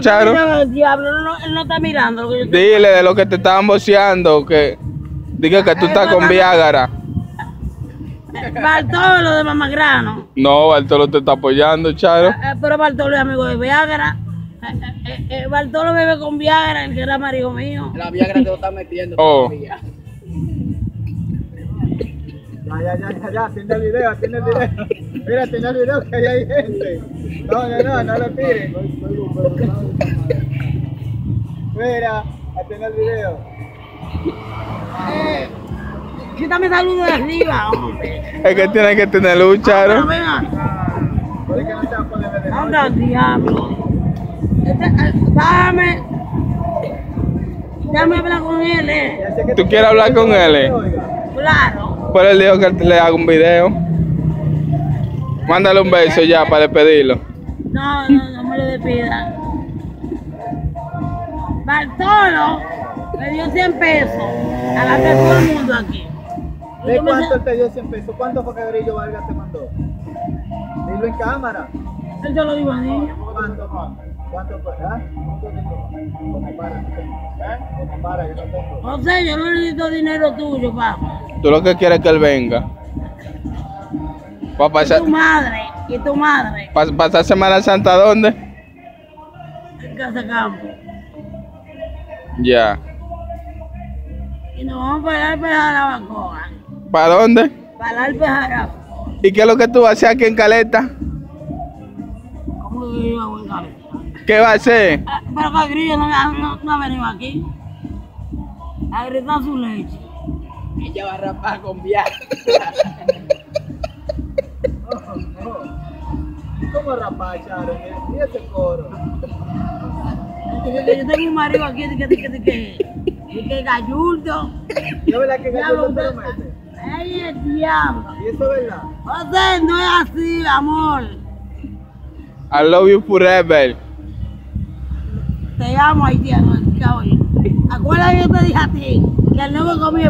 Charo? El diablo él no, él no está mirando lo que yo estoy- Dile de lo que te estaban boceando, que diga que tú estás con Viagra. Bartolo de Mamagrano. No, Bartolo te está apoyando, Charo. Eh, pero Bartolo es amigo de Viagra. Eh, eh, eh, eh, Bartolo bebe con Viagra, el que era marido mío. La Viagra te lo está metiendo Oh. todavía. Ya, ya, ya, ya, el video, atiende el video. Mira, atiende el video que ahí hay gente. No, no, no, no lo tiren. Mira, atiende el video. Eh, quítame saludo de arriba, hombre. Es que tiene que tener luz, Charo. Anda, diablo. Este, eh, Dame. Dame hablar con él, eh. ¿Tú quieres hablar con él, eh? Claro. Pero él dijo que le haga un video. Mándale un beso ya para despedirlo. No, no, no me lo despidan. Bartolo me dio 100 pesos a la de todo el mundo aquí. ¿De cuánto te dio 100 pesos? ¿Cuánto fue que Grillo Vargas te mandó? Dilo en cámara. Él te lo digo a niño. ¿Cuánto fue? ¿Cuánto fue? ¿Ah? ¿Cuánto para. ¿Eh? Para, yo no tengo. José, yo no necesito dinero tuyo, papá. Tú lo que quieres es que él venga. Para Y pasar, tu madre, y tu madre, pa- pasar Semana Santa, ¿dónde? en Casa Campo. Ya. Y nos vamos para el Pejarabacoa. ¿Para dónde? Para el Pejarabacoa. ¿Y qué es lo que tú vas a hacer aquí en Caleta? ¿Cómo que yo hago en cabeza? ¿Qué va a hacer? Ah, Pero que Grillo no, no, no ha venido aquí. A gritar su leche. Ella va a rapar con Viagra. ¿Cómo rapar, Charo? Y ese coro. Que yo tengo un marido aquí de que, de que, de que, de que. ¿Y es verdad que Gallo te lo mete? El diablo. ¿Y eso es verdad? José, no es así, amor. I love you forever. Te amo, haitiano. Oye, acuérdate que yo te dije a ti que el nuevo comió